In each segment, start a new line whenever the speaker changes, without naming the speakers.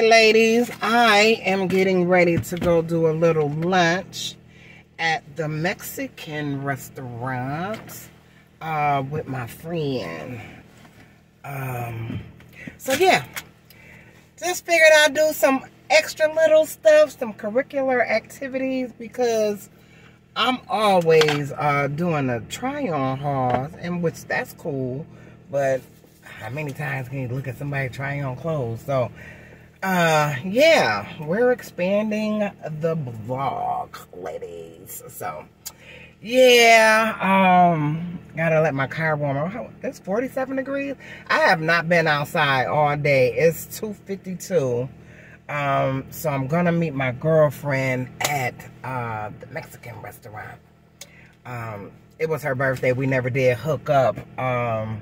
right, ladies, I am getting ready to go do a little lunch at the Mexican restaurant uh, with my friend. Um, so yeah, just figured I'd do some extra little stuff, some curricular activities because I'm always uh, doing a try on hauls, and which that's cool, but how many times can you look at somebody trying on clothes? So, uh, yeah, we're expanding the vlog, ladies. So, yeah, um, gotta let my car warm up. It's 47 degrees. I have not been outside all day. It's 252. Um, so I'm gonna meet my girlfriend at uh, the Mexican restaurant. Um, it was her birthday. We never did hook up. Um,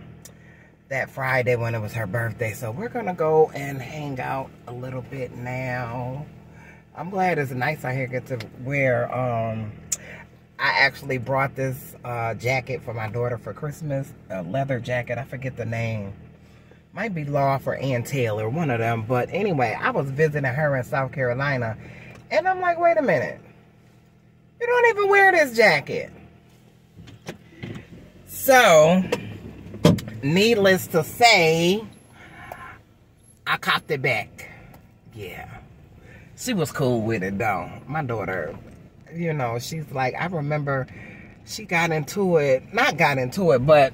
that Friday when it was her birthday. So we're going to go and hang out a little bit now. I'm glad it's nice out here get to wear. Um, I actually brought this uh, jacket for my daughter for Christmas. A leather jacket. I forget the name. Might be Loft or Ann Taylor, one of them. But anyway, I was visiting her in South Carolina. And I'm like, wait a minute. You don't even wear this jacket. So, needless to say, I copped it back. Yeah. She was cool with it though. My daughter, you know, she's like, I remember she got into it, not got into it, but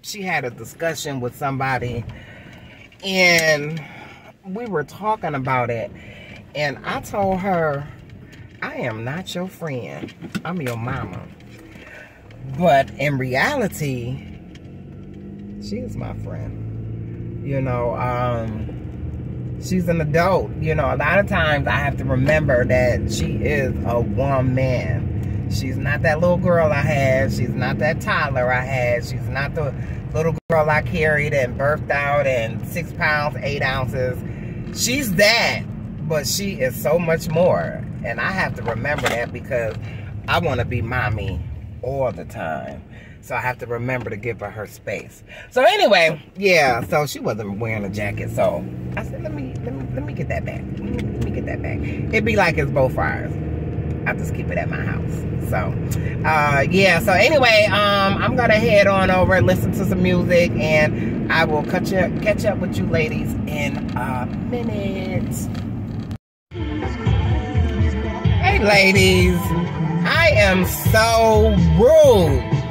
she had a discussion with somebody and we were talking about it. And I told her, I am not your friend. I'm your mama. But in reality, she's my friend. You know, um, she's an adult. You know, a lot of times I have to remember that she is a woman. She's not that little girl I had. She's not that toddler I had. She's not the little girl I carried and birthed out and six pounds, eight ounces. She's that, but she is so much more. And I have to remember that because I want to be mommy all the time. So I have to remember to give her her space. So anyway, yeah, so she wasn't wearing a jacket. So I said, let me, let me, let me get that back. Let me, get that back. It'd be like it's both fires. I just keep it at my house. So, uh, yeah. So anyway, um, I'm gonna head on over, listen to some music, and I will catch up, catch up with you ladies in a minute. Hey, ladies. I am so rude.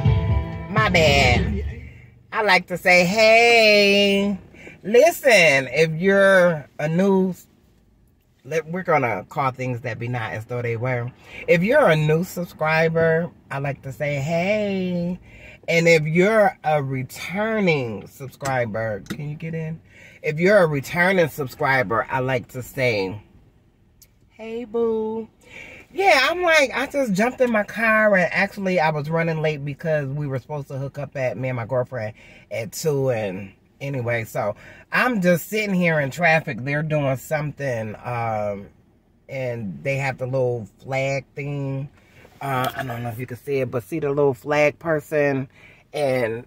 My bad. I like to say, hey, listen, if you're a new, we're going to call things that be not as though they were. If you're a new subscriber, I like to say, hey. And if you're a returning subscriber, can you get in? If you're a returning subscriber, I like to say, hey, boo yeah, I'm like, I just jumped in my car and actually I was running late because we were supposed to hook up at me and my girlfriend at 2 and anyway, so I'm just sitting here in traffic. They're doing something um, and they have the little flag thing. Uh, I don't know if you can see it, but see the little flag person and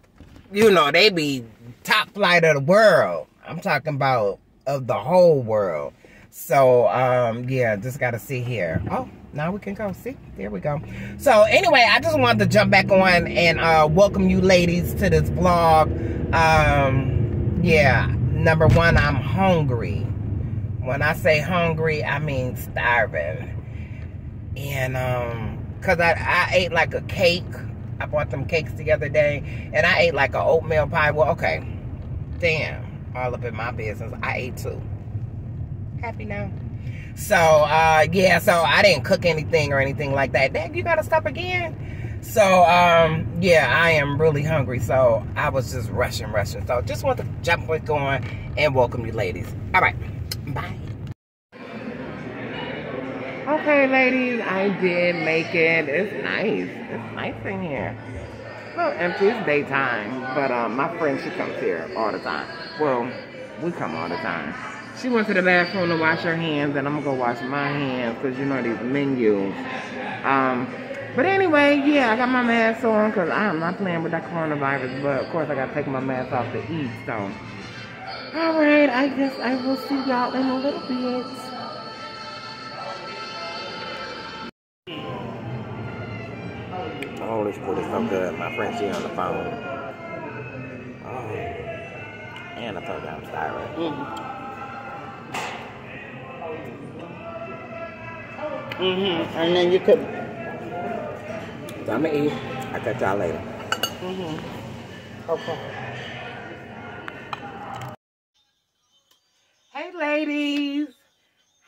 you know, they be top flight of the world. I'm talking about of the whole world. So, um, yeah, just got to see here. Oh, now we can go. See, there we go. So anyway, I just wanted to jump back on and uh, welcome you ladies to this vlog. Um, yeah, number one, I'm hungry. When I say hungry, I mean starving. And um, cause I, I ate like a cake. I bought some cakes the other day, and I ate like a oatmeal pie. Well, okay, damn, all up in my business. I ate two. Happy now. So, uh, yeah, so I didn't cook anything or anything like that. Dad, you gotta stop again? So, um, yeah, I am really hungry. So, I was just rushing, rushing. So, just want to jump quick on and welcome you ladies. All right, bye. Okay, ladies, I did make it. It's nice. It's nice in here. A little empty. It's daytime. But, um, my friend, she comes here all the time. Well, we come all the time. She went to the bathroom to wash her hands, and I'm gonna go wash my hands because you know these menus. Um, but anyway, yeah, I got my mask on because I'm not playing with that coronavirus. But of course, I gotta take my mask off to eat. So All right, I guess I will see y'all in a little bit. Oh, this food is so good. My friend, she on the phone. Oh. And I told I'm sorry.
Mm-hmm. Mm-hmm. And then you could.
So I'm gonna eat. I'll catch y'all later.
Mm-hmm. Okay.
Hey, ladies.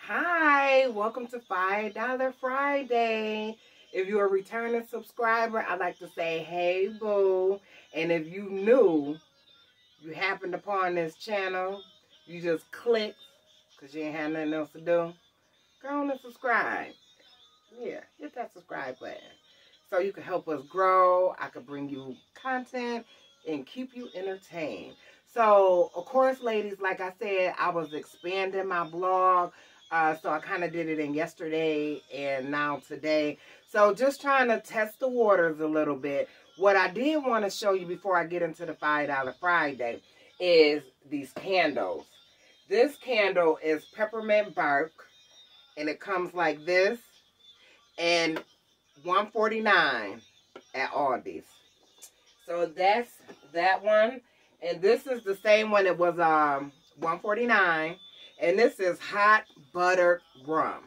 Hi. Welcome to $5 Friday. If you're a returning subscriber, I'd like to say, hey, boo. And if you new, you happened upon this channel, you just clicked because you ain't had nothing else to do. Go on and subscribe. Yeah, hit that subscribe button. So you can help us grow. I could bring you content and keep you entertained. So, of course, ladies, like I said, I was expanding my blog. Uh, so I kind of did it in yesterday and now today. So just trying to test the waters a little bit. What I did want to show you before I get into the $5 Friday is these candles. This candle is peppermint bark and it comes like this and 149 at Aldi's. So that's that one. And this is the same one. It was um 149 and this is hot butter rum.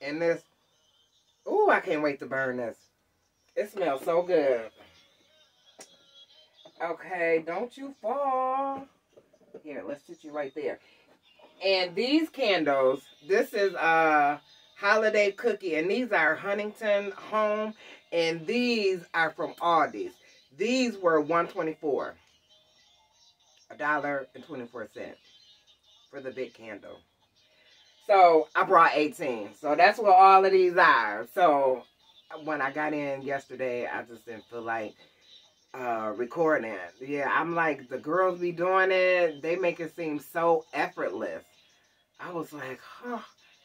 And this, oh, I can't wait to burn this. It smells so good. Okay, don't you fall. Here, let's sit you right there. And these candles, this is a holiday cookie, and these are Huntington Home, and these are from Aldi's. These were 124 a dollar and 24 cents for the big candle. So I brought 18. So that's what all of these are. So when I got in yesterday, I just didn't feel like uh, recording. It. Yeah, I'm like, the girls be doing it. They make it seem so effortless. I was like, huh,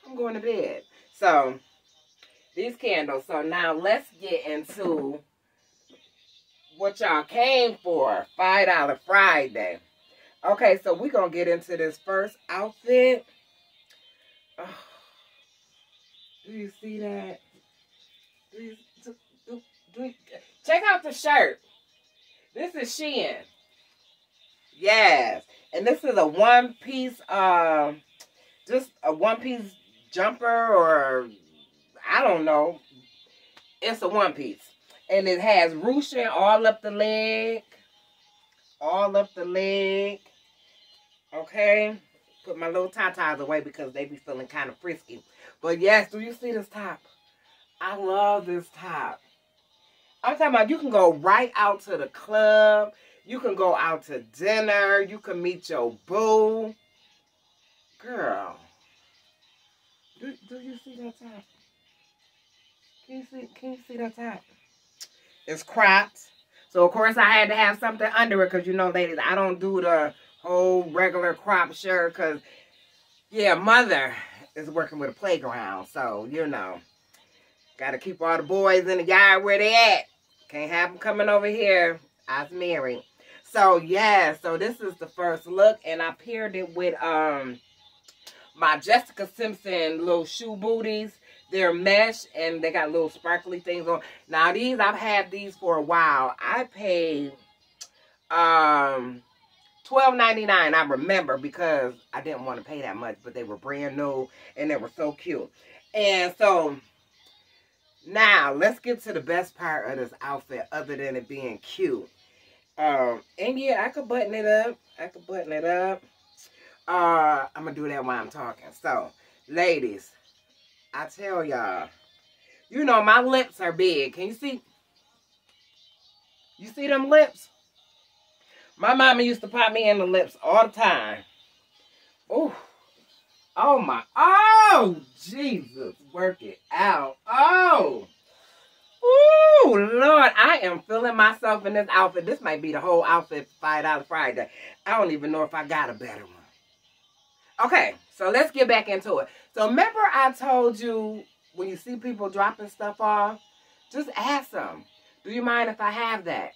I'm going to bed. So these candles. So now let's get into what y'all came for. $5 Friday. Okay, so we're going to get into this first outfit. Oh, do you see that? Do you, do, do, do, check out the shirt. This is Shein. Yes. And this is a one-piece, uh, just a one-piece jumper or, I don't know. It's a one-piece. And it has ruching all up the leg. All up the leg. Okay. Put my little tie-ties away because they be feeling kind of frisky. But yes, do you see this top? I love this top. I'm talking about you can go right out to the club. You can go out to dinner. You can meet your boo. Girl. Do, do you see that top? Can you see, can you see that top? It's cropped. So, of course, I had to have something under it because, you know, ladies, I don't do the whole regular crop shirt because, yeah, mother is working with a playground. So, you know, got to keep all the boys in the yard where they at. Can't have them coming over here. I was married. So, yeah, so this is the first look. And I paired it with um my Jessica Simpson little shoe booties. They're mesh and they got little sparkly things on. Now these, I've had these for a while. I paid um $12.99. I remember because I didn't want to pay that much, but they were brand new and they were so cute. And so now let's get to the best part of this outfit other than it being cute. Um, and yeah, I could button it up. I could button it up. Uh, I'm going to do that while I'm talking. So, ladies, I tell y'all, you know my lips are big. Can you see? You see them lips? My mama used to pop me in the lips all the time. Oh, oh my, oh, Jesus, work it out. Oh, oh, Lord, I am feeling myself in this outfit. This might be the whole outfit $5 Friday. I don't even know if I got a better one. Okay, so let's get back into it. So remember I told you when you see people dropping stuff off, just ask them, do you mind if I have that?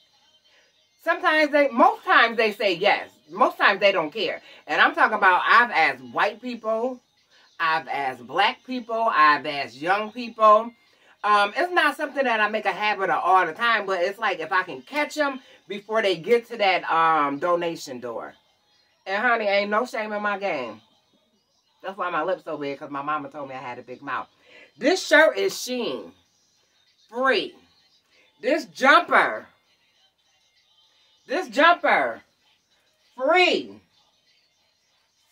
Sometimes they, most times they say yes. Most times they don't care. And I'm talking about I've asked white people, I've asked black people, I've asked young people. Um, it's not something that I make a habit of all the time, but it's like if I can catch them before they get to that um, donation door. And honey, ain't no shame in my game. That's why my lips so big, because my mama told me I had a big mouth. This shirt is Shein. Free. This jumper. This jumper. Free.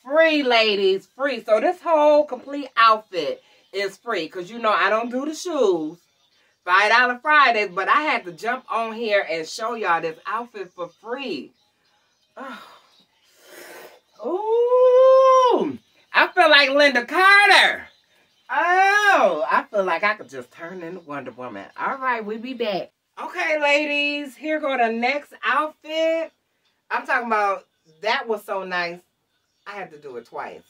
Free, ladies. Free. So this whole complete outfit is free. Because, you know, I don't do the shoes. $5 Fridays. But I had to jump on here and show y'all this outfit for free. Oh. Ooh. I feel like Lynda Carter. Oh, I feel like I could just turn into Wonder Woman. All right, we'll be back. Okay, ladies, here go the next outfit. I'm talking about that was so nice. I had to do it twice.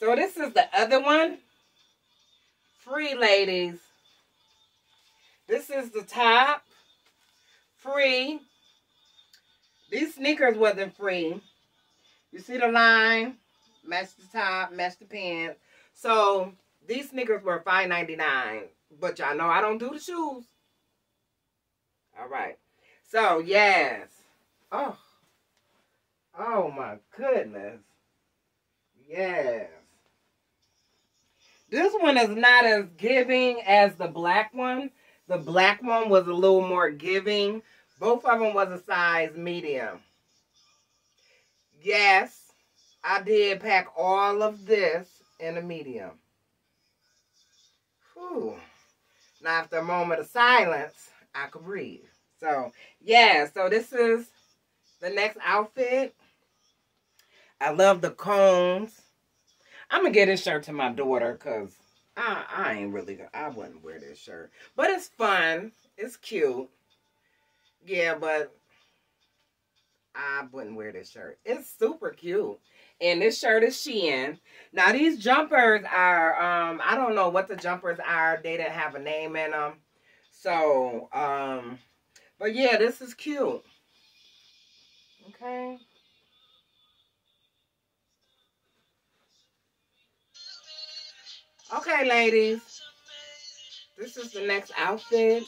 So this is the other one. Free, ladies. This is the top. Free. These sneakers wasn't free. You see the line? Match the top, match the pants. So these sneakers were $5.99. But y'all know I don't do the shoes. All right. So, yes. Oh. Oh, my goodness. Yes. This one is not as giving as the black one. The black one was a little more giving. Both of them was a size medium. Yes, I did pack all of this in a medium. Whew. Now, after a moment of silence, I could breathe. So, yeah, so this is the next outfit. I love the combs. I'm going to get this shirt to my daughter because I, I ain't really, gonna, I wouldn't wear this shirt. But it's fun. It's cute. Yeah, but I wouldn't wear this shirt. It's super cute. And this shirt is Shein. Now, these jumpers are, um, I don't know what the jumpers are. They didn't have a name in them. So, um, but yeah, this is cute. Okay. Okay, ladies. This is the next outfit.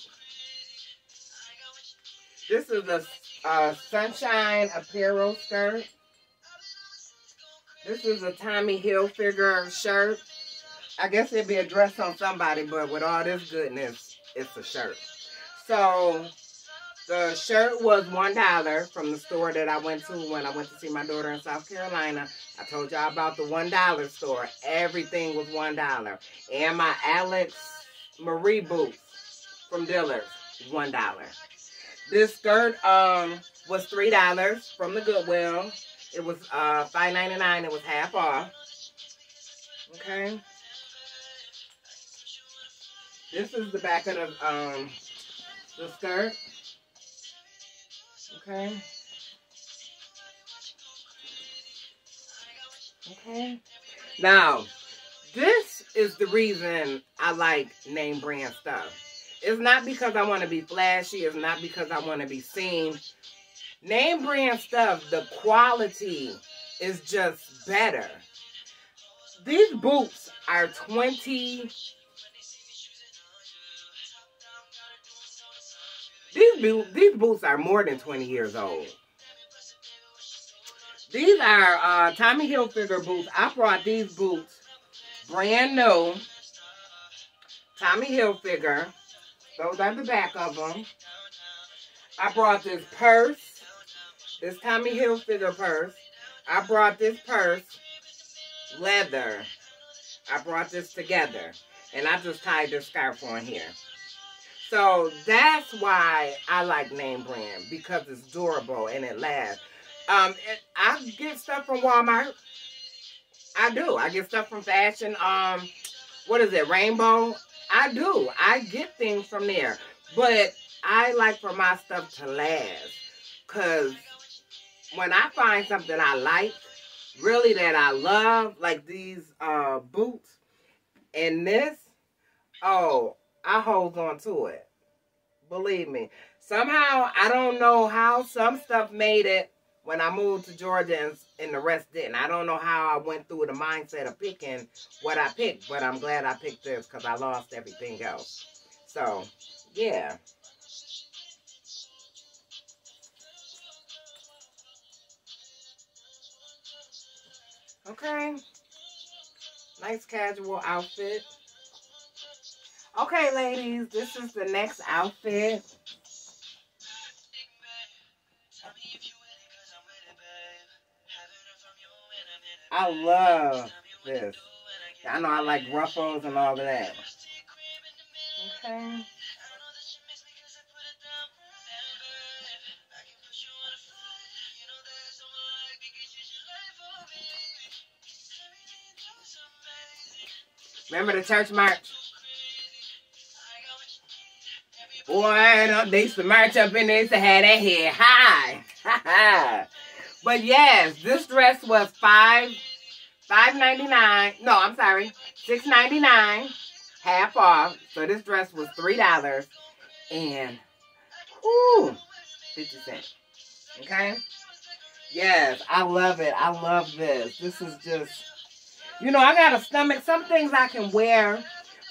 This is a uh, Sunshine Apparel skirt. This is a Tommy Hilfiger shirt. I guess it'd be a dress on somebody, but with all this goodness, it's a shirt. So, the shirt was $1 from the store that I went to when I went to see my daughter in South Carolina. I told y'all about the $1 store. Everything was $1. And my Alex Marie boots from Dillard's, $1. This skirt um was three dollars from the Goodwill. It was uh five ninety nine. It was half off. Okay. This is the back of the um the skirt. Okay. Okay. Now, this is the reason I like name brand stuff. It's not because I want to be flashy. It's not because I want to be seen. Name brand stuff, the quality is just better. These boots are 20. These, these boots are more than 20 years old. These are uh, Tommy Hilfiger boots. I brought these boots brand new. Tommy Hilfiger. Those are the back of them. I brought this purse. This Tommy Hilfiger purse. I brought this purse. Leather. I brought this together. And I just tied this scarf on here. So that's why I like name brand. Because it's durable and it lasts. Um, it, I get stuff from Walmart. I do. I get stuff from Fashion. Um, what is it? Rainbow. I do. I get things from there. But I like for my stuff to last. Because when I find something I like, really that I love, like these uh, boots and this, oh, I hold on to it. Believe me. Somehow, I don't know how some stuff made it when I moved to Georgia and, and the rest didn't. I don't know how I went through the mindset of picking what I picked, but I'm glad I picked this because I lost everything else. So, yeah. Okay. Nice casual outfit. Okay, ladies, this is the next outfit. I love this. I know I like ruffles and all of that. Okay. Remember the church march? Boy, they used to march up in there, to have that head high. but yes, this dress was five five ninety nine. No, I'm sorry, six ninety nine, half off. So this dress was three dollars and ooh, fifty cents. Okay. Yes, I love it. I love this. This is just you know, I got a stomach. Some things I can wear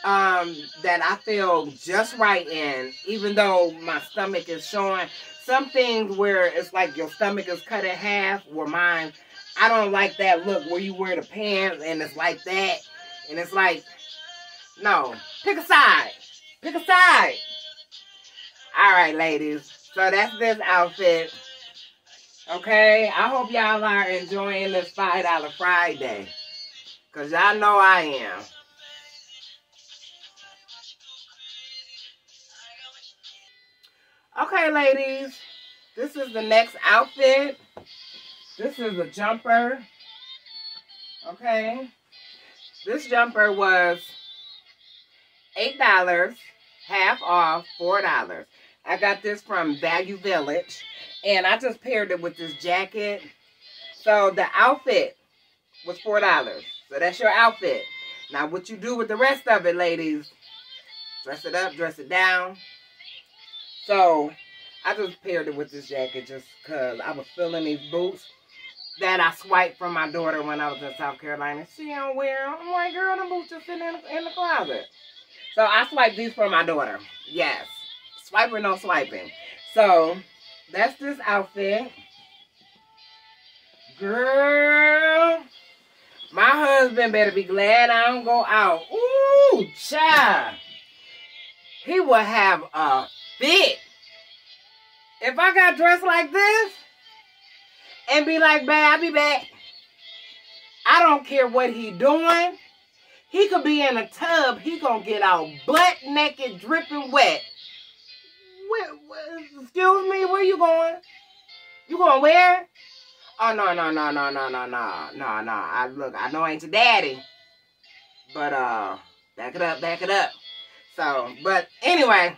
um, that I feel just right in, even though my stomach is showing. Some things where it's like your stomach is cut in half, where mine, I don't like that look where you wear the pants and it's like that. And it's like, no, pick a side. Pick a side. All right, ladies. So that's this outfit. Okay, I hope y'all are enjoying this $5 Friday. Because y'all know I am. Okay, ladies. This is the next outfit. This is a jumper. Okay. This jumper was $8, half off, $4. I got this from Value Village. And I just paired it with this jacket. So the outfit was $4. So that's your outfit. Now what you do with the rest of it, ladies, dress it up, dress it down. So I just paired it with this jacket just because I was feeling these boots that I swiped from my daughter when I was in South Carolina. She don't wear them. I'm like, girl, them boots just sitting in, the closet. So I swiped these for my daughter. Yes. Swiping, no swiping. So that's this outfit. Girl. My husband better be glad I don't go out. Ooh, child. He will have a fit. If I got dressed like this and be like, babe, I'll be back. I don't care what he doing. He could be in a tub. He gonna get out butt naked, dripping wet. Where, where, excuse me, where you going? You going where? Oh no no no no no no no no no. I look, I know I ain't your daddy, but uh, back it up, back it up. So, but anyway,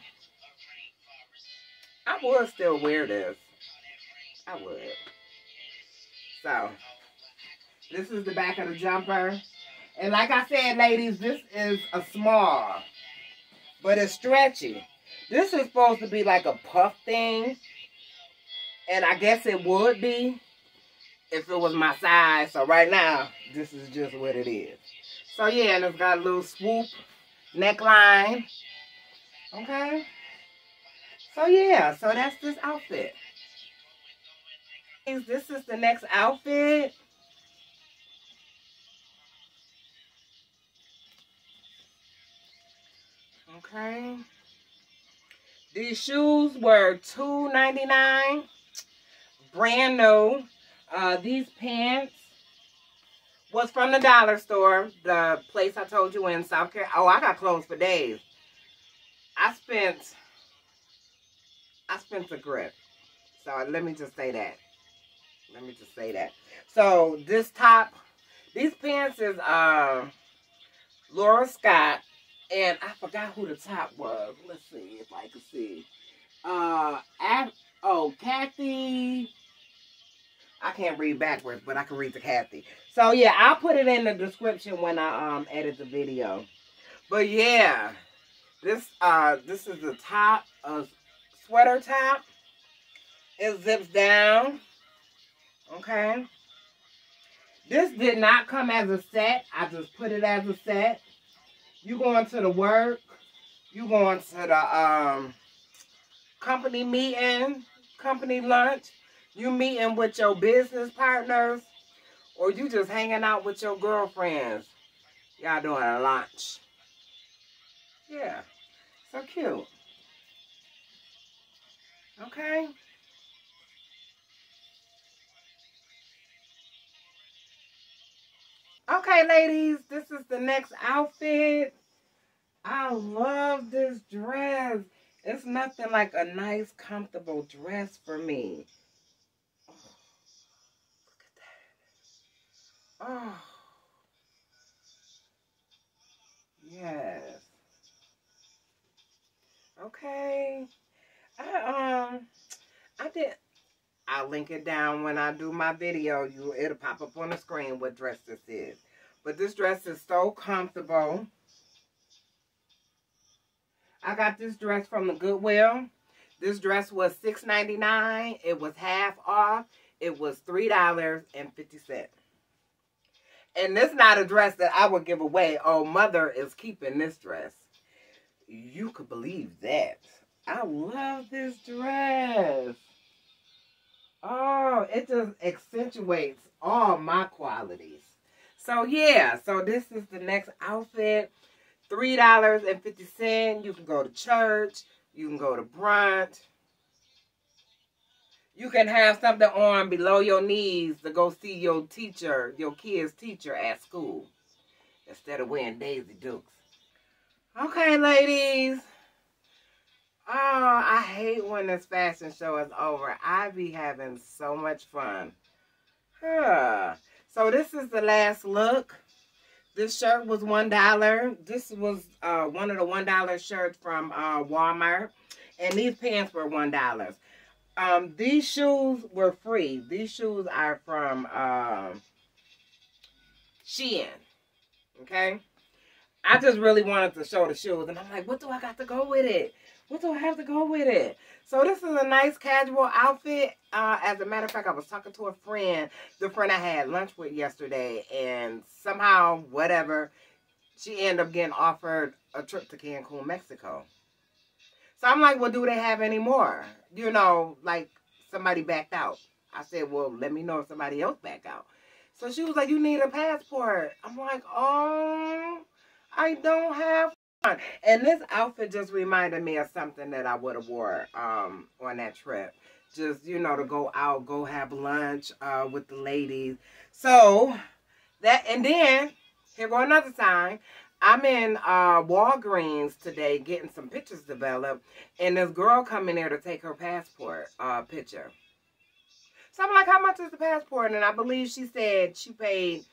I would still wear this. I would. So, this is the back of the jumper. And like I said, ladies, this is a small, but it's stretchy. This is supposed to be like a puff thing. And I guess it would be if it was my size. So right now, this is just what it is. So yeah, and it's got a little swoop neckline. Okay. So yeah, so that's this outfit. This is the next outfit. Okay. These shoes were $2.99. Brand new. Uh, these pants was from the dollar store, the place I told you in South Carolina. Oh, I got clothes for days. I spent, I spent a grip. So let me just say that. Let me just say that. So this top, these pants is uh, Laura Scott. And I forgot who the top was. Let's see if I can see. Uh, oh, Kathy I can't read backwards, but I can read to Kathy. So yeah, I'll put it in the description when I um edit the video. But yeah, this uh this is the top of sweater top. It zips down. Okay. This did not come as a set. I just put it as a set. You going to the work. You going to the um company meeting, company lunch. You meeting with your business partners. Or you just hanging out with your girlfriends. Y'all doing a lunch. Yeah. So cute. Okay. Okay, ladies, this is the next outfit. I love this dress. It's nothing like a nice, comfortable dress for me. Oh, look at that. Oh. Yes. Okay. I um I did I'll link it down when I do my video. You it'll pop up on the screen what dress this is. But this dress is so comfortable. I got this dress from the Goodwill. This dress was $6.99. It was half off. It was $3.50. And this not a dress that I would give away. Oh, mother is keeping this dress. You could believe that. I love this dress. Oh, it just accentuates all my qualities. So, yeah. So, this is the next outfit. $3.50. You can go to church. You can go to brunch. You can have something on below your knees to go see your teacher, your kid's teacher at school. Instead of wearing Daisy Dukes. Okay, ladies. Oh, I hate when this fashion show is over. I be having so much fun. Huh. So this is the last look. This shirt was $1. This was uh, one of the $1 shirts from uh, Walmart. And these pants were $1. Um, these shoes were free. These shoes are from uh, Shein. Okay? I just really wanted to show the shoes. And I'm like, what do I got to go with it? What do I have to go with it? So this is a nice casual outfit. Uh, as a matter of fact, I was talking to a friend, the friend I had lunch with yesterday, and somehow, whatever, she ended up getting offered a trip to Cancun, Mexico. So I'm like, well, do they have any more? You know, like somebody backed out. I said, well, let me know if somebody else back out. So she was like, you need a passport. I'm like, oh, I don't have. And this outfit just reminded me of something that I would have wore um, on that trip. Just, you know, to go out, go have lunch uh, with the ladies. So, that, and then, here go another sign. I'm in uh, Walgreens today getting some pictures developed, and this girl come in there to take her passport uh, picture. So I'm like, how much is the passport? And I believe she said she paid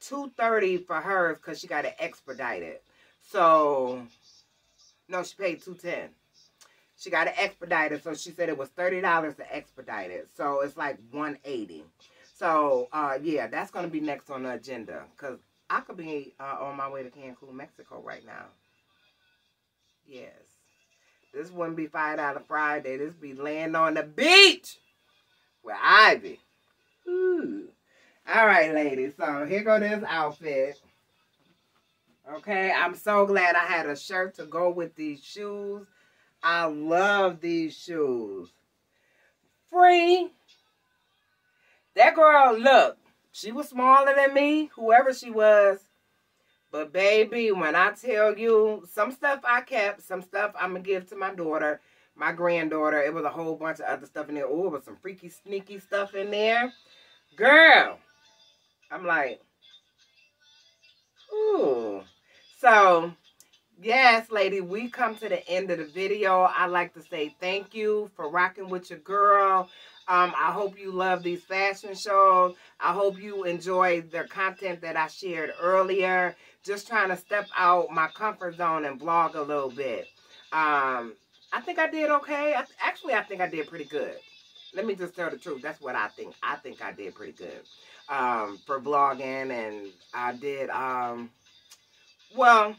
two thirty for hers because she got it expedited. So, no, she paid two ten. She got it expedited, so she said it was thirty dollars to expedite it. So it's like one eighty. So uh, yeah, that's gonna be next on the agenda because I could be uh, on my way to Cancun, Mexico right now. Yes. This wouldn't be five dollar Friday. This be laying on the beach with Ivy. Ooh. All right, ladies. So here go this outfit. Okay, I'm so glad I had a shirt to go with these shoes. I love these shoes. Free. That girl, look, she was smaller than me, whoever she was. But baby, when I tell you, some stuff I kept, some stuff I'm going to give to my daughter, my granddaughter. It was a whole bunch of other stuff in there. Oh, it was some freaky, sneaky stuff in there. Girl, I'm like, ooh. So, yes, lady, we come to the end of the video. I'd like to say thank you for rocking with your girl. Um, I hope you love these fashion shows. I hope you enjoy the content that I shared earlier. Just trying to step out my comfort zone and blog a little bit. Um, I think I did okay. I, actually, I think I did pretty good. Let me just tell the truth. That's what I think. I think I did pretty good um, for vlogging. And I did, um, well,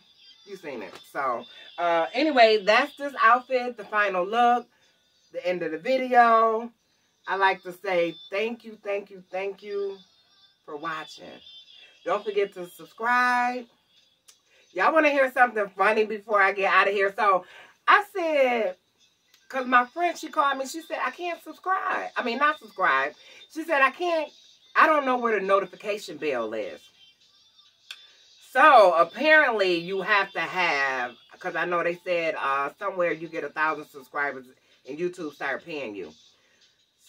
you seen it. So, uh, anyway, that's this outfit, the final look. the end of the video. I like to say thank you, thank you, thank you for watching. Don't forget to subscribe. Y'all want to hear something funny before I get out of here? So I said, because my friend, she called me. She said, I can't subscribe. I mean, not subscribe. She said, I can't, I don't know where the notification bell is. So apparently you have to have, because I know they said uh, somewhere you get a thousand subscribers and YouTube start paying you.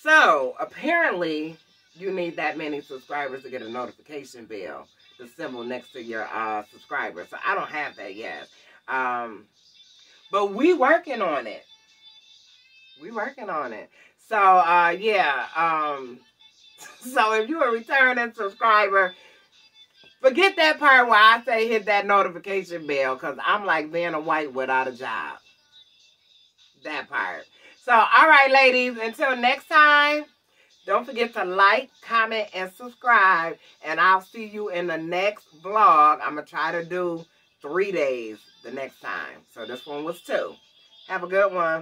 So apparently you need that many subscribers to get a notification bell, the symbol next to your uh. So I don't have that yet. Um, but we working on it. We working on it. So uh, yeah. Um, so if you're a returning subscriber, forget that part where I say hit that notification bell because I'm like being a white without a job. That part. So, all right, ladies, until next time, don't forget to like, comment, and subscribe. And I'll see you in the next vlog. I'm going to try to do three days the next time. So this one was two. Have a good one.